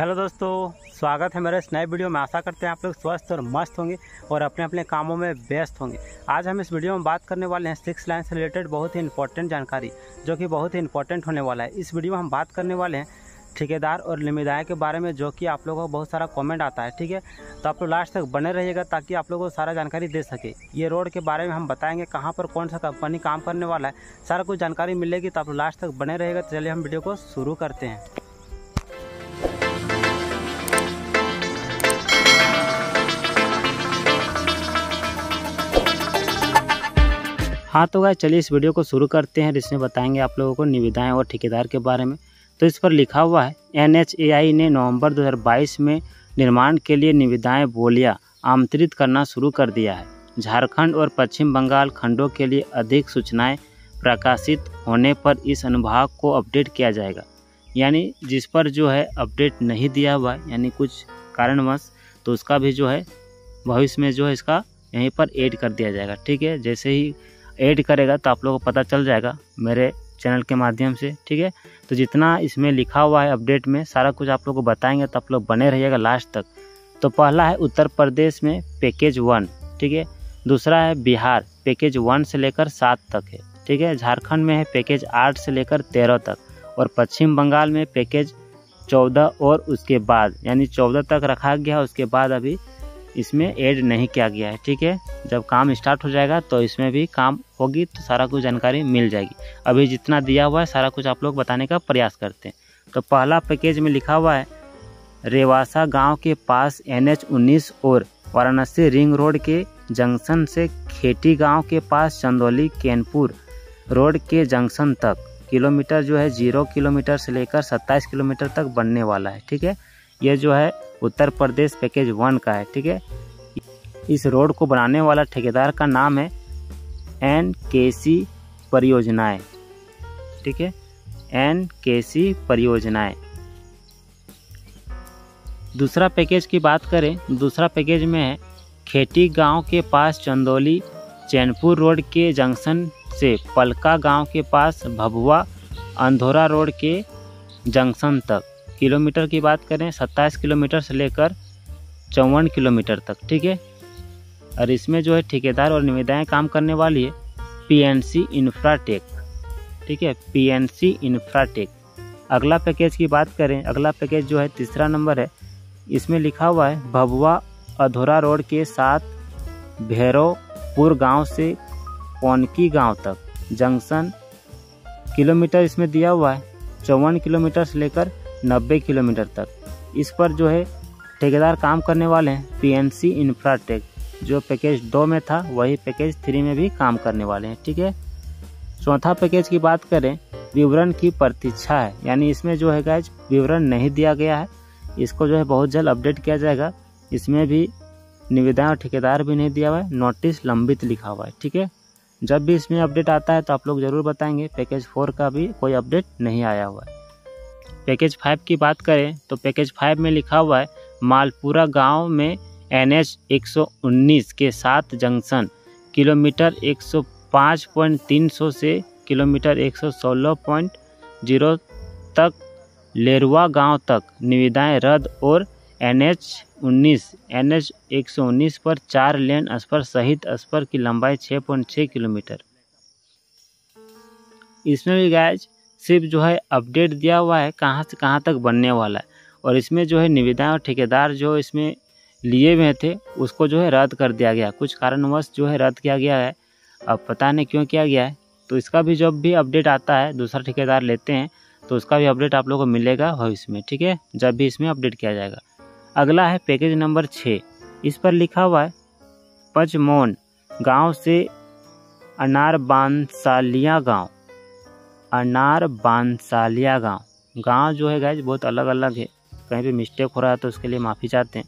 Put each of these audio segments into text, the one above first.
Hello दोस्तों, स्वागत है मेरे इस नए वीडियो में। आशा करते हैं आप लोग स्वस्थ और मस्त होंगे और अपने अपने कामों में व्यस्त होंगे। आज हम इस वीडियो में बात करने वाले हैं सिक्स लाइन से रिलेटेड बहुत ही इंपॉर्टेंट जानकारी, जो कि बहुत ही इंपॉर्टेंट होने वाला है। इस वीडियो में हम बात करने वाले हैं ठेकेदार और निमिदाय के बारे में, जो कि आप लोगों को बहुत सारा कमेंट आता है, ठीक है? तो आप लोग लास्ट तक बने रहिएगा ताकि आप लोगों को सारा जानकारी दे सके। ये रोड के बारे में हम बताएँगे कहाँ पर कौन सा कंपनी काम करने वाला है। सारा कुछ जानकारी मिलेगी तो आप लोग लास्ट तक बने रहेगा तो चलिए हम वीडियो को शुरू करते हैं। हाँ तो गाय चलिए इस वीडियो को शुरू करते हैं, जिसमें बताएँगे आप लोगों को निविदाएँ और ठेकेदार के बारे में। तो इस पर लिखा हुआ है, एनएचएआई ने नवंबर 2022 में निर्माण के लिए निविदाएँ बोलियाँ आमंत्रित करना शुरू कर दिया है। झारखंड और पश्चिम बंगाल खंडों के लिए अधिक सूचनाएँ प्रकाशित होने पर इस अनुभाग को अपडेट किया जाएगा। यानी जिस पर जो है अपडेट नहीं दिया हुआ, यानी कुछ कारणवश तो उसका भी जो है, भविष्य में जो है इसका यहीं पर ऐड कर दिया जाएगा। ठीक है, जैसे ही ऐड करेगा तो आप लोगों को पता चल जाएगा मेरे चैनल के माध्यम से, ठीक है? तो जितना इसमें लिखा हुआ है अपडेट में, सारा कुछ आप लोग को बताएँगे तो आप लोग बने रहिएगा लास्ट तक। तो पहला है उत्तर प्रदेश में पैकेज वन ठीक है? दूसरा है बिहार पैकेज वन से लेकर सात तक है, ठीक है? झारखंड में है पैकेज आठ से लेकर तेरह तक और पश्चिम बंगाल में पैकेज चौदह और उसके बाद, यानी चौदह तक रखा गया, उसके बाद अभी इसमें ऐड नहीं किया गया है, ठीक है? जब काम स्टार्ट हो जाएगा तो इसमें भी काम होगी तो सारा कुछ जानकारी मिल जाएगी। अभी जितना दिया हुआ है, सारा कुछ आप लोग बताने का प्रयास करते हैं। तो पहला पैकेज में लिखा हुआ है, रेवासा गाँव के पास एन एच उन्नीस और वाराणसी रिंग रोड के जंक्शन से खेती गाँव के पास चंदौली कैनपुर रोड के जंक्शन तक। किलोमीटर जो है ज़ीरो किलोमीटर से लेकर सत्ताईस किलोमीटर तक बनने वाला है, ठीक है? ये जो है उत्तर प्रदेश पैकेज वन का है, ठीक है? इस रोड को बनाने वाला ठेकेदार का नाम है एन के सी परियोजनाएँ, ठीक है? एन के सी परियोजनाएँ। दूसरा पैकेज की बात करें, दूसरा पैकेज में है खेती गाँव के पास चंदौली, चैनपुर रोड के जंक्शन से पलका गाँव के पास भभुआ, अंधोरा रोड के जंक्शन तक। किलोमीटर की बात करें, सत्ताईस किलोमीटर से लेकर चौवन किलोमीटर तक, ठीक है? और इसमें जो है ठेकेदार और निविदाएँ काम करने वाली है पीएनसी इंफ्राटेक ठीक है? पीएनसी इंफ्राटेक अगला पैकेज की बात करें, अगला पैकेज जो है तीसरा नंबर है। इसमें लिखा हुआ है, भभुआ अधोरा रोड के साथ भैरवपुर गाँव से पौनकी गाँव तक, जंक्शन किलोमीटर इसमें दिया हुआ है, चौवन किलोमीटर से लेकर नब्बे किलोमीटर तक। इस पर जो है, ठेकेदार काम करने वाले हैं पीएनसी इंफ्राटेक जो पैकेज दो में था, वही पैकेज थ्री में भी काम करने वाले हैं, ठीक है? चौथा पैकेज की बात करें, विवरण की प्रतीक्षा है। यानी इसमें जो है गैज विवरण नहीं दिया गया है। इसको जो है, बहुत जल्द अपडेट किया जाएगा। इसमें भी निविदा और ठेकेदार भी नहीं दिया हुआ है, नोटिस लंबित लिखा हुआ है, ठीक है? जब भी इसमें अपडेट आता है तो आप लोग ज़रूर बताएँगे पैकेज फोर का भी कोई अपडेट नहीं आया हुआ है। पैकेज फाइव की बात करें तो पैकेज फाइव में लिखा हुआ है, मालपुरा गाँव में एन एच एक के साथ जंक्शन, किलोमीटर 105.300 से किलोमीटर 116.0 तक, लेरुआ गाँव तक, निविदाएँ रद्द और एन एच उन्नीस एन एच एक पर चार लेन स्पर सहित स्पर की लंबाई 6.6 किलोमीटर। इसमें भी गैज सिर्फ़ जो है अपडेट दिया हुआ है कहाँ से कहाँ तक बनने वाला है। और इसमें जो है निविदाएँ और ठेकेदार जो इसमें लिए हुए थे, उसको जो है रद्द कर दिया गया। कुछ कारणवश जो है रद्द किया गया है। अब पता नहीं क्यों किया गया है। तो इसका भी जब भी अपडेट आता है, दूसरा ठेकेदार लेते हैं तो उसका भी अपडेट आप लोगों को मिलेगा भविष्य में, ठीक है? जब भी इसमें अपडेट किया जाएगा। अगला है पैकेज नंबर छः। इस पर लिखा हुआ है, पचमोन गाँव से अनार बांसालिया गाँव। अनार बांसालिया गाँव। गाँव जो है गैज बहुत अलग अलग है। कहीं पे मिस्टेक हो रहा है तो उसके लिए माफ़ी चाहते हैं।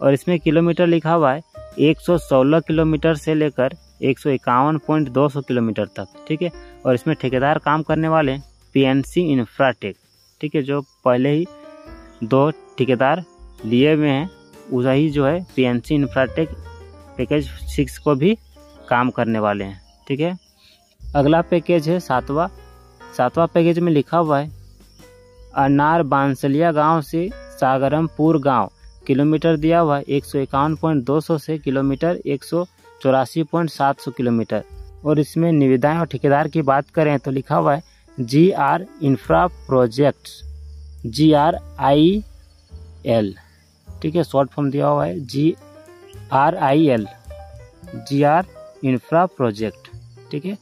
और इसमें किलोमीटर लिखा हुआ है 116 किलोमीटर से लेकर एक किलोमीटर तक, ठीक है? और इसमें ठेकेदार काम करने वाले पीएनसी इंफ्राटेक ठीक है? जो पहले ही दो ठेकेदार लिए हुए हैं वही जो है पीएनसी इंफ्राटेक पैकेज सिक्स को भी काम करने वाले हैं, ठीक है? अगला पैकेज है सातवा सातवां पैकेज में लिखा हुआ है, अनार बांसलिया गाँव से सागरमपुर गाँव, किलोमीटर दिया हुआ है, एक सौ इक्यावन पॉइंट दो सौ से किलोमीटर एक सौ चौरासी पॉइंट सात सौ किलोमीटर। और इसमें निविदाएँ और ठेकेदार की बात करें तो लिखा हुआ है, G R infra projects, G R I L. ठीक है, शॉर्ट फॉर्म दिया हुआ है, G R I L, G R infra project. ठीक है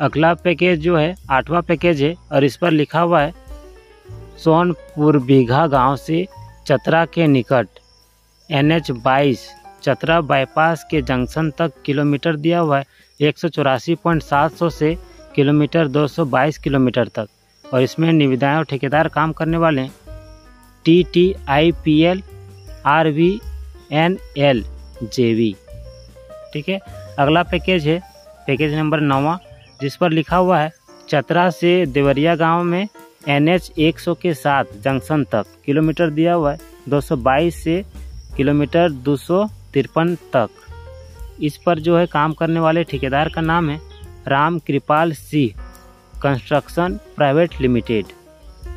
अगला पैकेज जो है, आठवां पैकेज है, और इस पर लिखा हुआ है, सोनपुर बीघा गाँव से चतरा के निकट एन एच बाईस, चतरा बाईपास के जंक्शन तक किलोमीटर दिया हुआ है, एक सौ चौरासी पॉइंट सात सौ से किलोमीटर दो सौ बाईस किलोमीटर तक, और इसमें निविदाएँ और ठेकेदार काम करने वाले हैं। T T I P L R V N L J V ठीक है, अगला पैकेज है पैकेज नंबर नौवा जिस पर लिखा हुआ है, चतरा से देवरिया गाँव में एन एच के साथ जंक्शन तक किलोमीटर दिया हुआ है 222 से किलोमीटर दो सौ तिरपन तक। इस पर जो है काम करने वाले ठेकेदार का नाम है, Ram Kripal Singh construction private limited.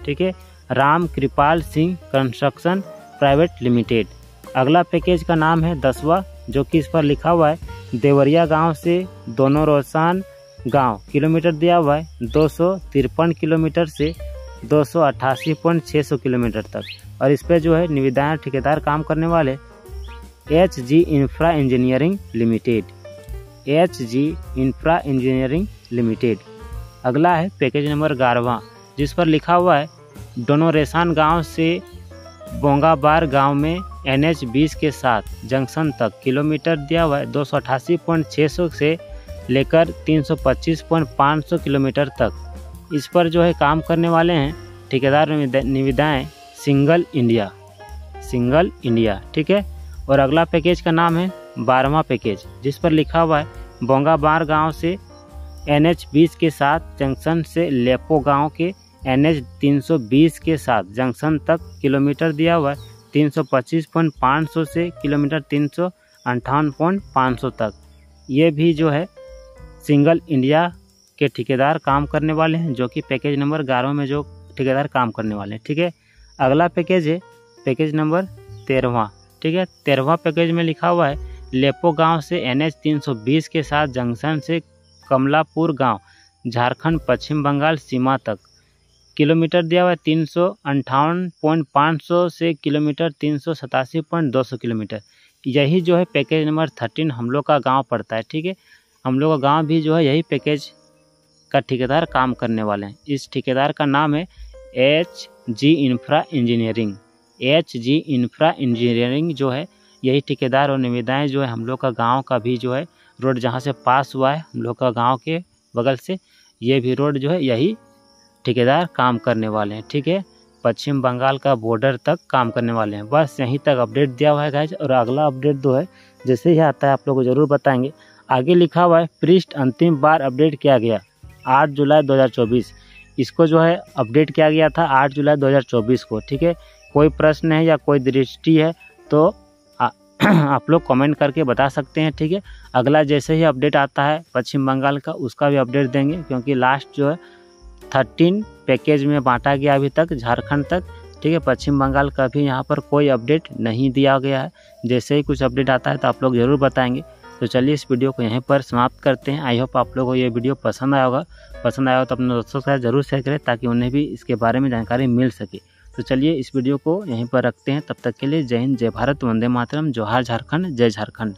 ठीक है, Ram Kripal Singh construction private limited. अगला पैकेज का नाम है दसवा, जो कि इस पर लिखा हुआ है, देवरिया गाँव से दोनों रोसान गाँव। किलोमीटर दिया हुआ है दो सौ तिरपन किलोमीटर से दो किलोमीटर तक। और इस पर जो है निविदाएँ ठेकेदार काम करने वाले H G infra engineering limited. H G infra engineering limited. अगला है पैकेज नंबर ग्यारहवा, जिस पर लिखा हुआ है दोनों रेसान गाँव से बोंगाबार गाँव में एन एच बीस के साथ जंक्शन तक किलोमीटर दिया हुआ है दो से लेकर 325.500 किलोमीटर तक। इस पर जो है काम करने वाले हैं ठेकेदार निविदाएँ सिंगल इंडिया। सिंगल इंडिया, ठीक है? और अगला पैकेज का नाम है बारहवा पैकेज, जिस पर लिखा हुआ है, बोंगाबार गाँव से एन एच के साथ जंक्शन से लेपो गाँव के एन एच तीन सौ बीस के साथ जंक्शन तक किलोमीटर दिया हुआ है, तीन सौ किलोमीटर तीन सौ तक। ये भी जो है सिंगल इंडिया के ठेकेदार काम करने वाले हैं, जो कि पैकेज नंबर ग्यारह में जो ठेकेदार काम करने वाले हैं, ठीक है? अगला पैकेज है, पैकेज नंबर तेरहवा, ठीक है? तेरहवा पैकेज में लिखा हुआ है, लेपो गाँव से एन एच तीन सौ बीस के साथ जंक्शन से कमलापुर गाँव, झारखंड, पश्चिम बंगाल सीमा तक। किलोमीटर दिया हुआ है तीन सौ अंठावन पॉइंट पाँच सौ से किलोमीटर तीन सौ सतासी पॉइंट दो सौ किलोमीटर। यही जो है पैकेज नंबर थर्टीन हम लोग का गाँव पड़ता है, ठीक है? हम लोग का गाँव भी जो है यही पैकेज का ठेकेदार काम करने वाले हैं। इस ठेकेदार का नाम है H G infra engineering H G infra engineering जो है, यही ठेकेदार और निविदाएँ जो है हम लोग का गाँव का भी जो है रोड जहाँ से पास हुआ है, हम लोग का गाँव के बगल से ये भी रोड जो है यही ठेकेदार काम करने वाले हैं, ठीक है? पश्चिम बंगाल का बॉर्डर तक काम करने वाले हैं। बस यहीं तक अपडेट दिया हुआ है गाइज़ और अगला अपडेट जो है, जैसे ही आता है आप लोग को ज़रूर बताएँगे। आगे लिखा हुआ है पृष्ठ अंतिम बार अपडेट किया गया, आठ जुलाई 2024 इसको जो है अपडेट किया गया था आठ जुलाई 2024 को, ठीक है? कोई प्रश्न है या कोई दृष्टि है तो आप लोग कमेंट करके बता सकते हैं, ठीक है? अगला जैसे ही अपडेट आता है, पश्चिम बंगाल का, उसका भी अपडेट देंगे, क्योंकि लास्ट जो है थर्टीन पैकेज में बांटा गया अभी तक, झारखंड तक, ठीक है? पश्चिम बंगाल का भी यहाँ पर कोई अपडेट नहीं दिया गया है। जैसे ही कुछ अपडेट आता है तो आप लोग ज़रूर बताएँगे। तो चलिए इस वीडियो को यहीं पर समाप्त करते हैं। आई होप आप लोगों को ये वीडियो पसंद आया होगा। पसंद आया हो तो अपने दोस्तों के साथ ज़रूर शेयर करें ताकि उन्हें भी इसके बारे में जानकारी मिल सके। तो चलिए इस वीडियो को यहीं पर रखते हैं। तब तक के लिए जय हिंद, जय भारत, वंदे मातरम, जोहार झारखंड, जय झारखंड।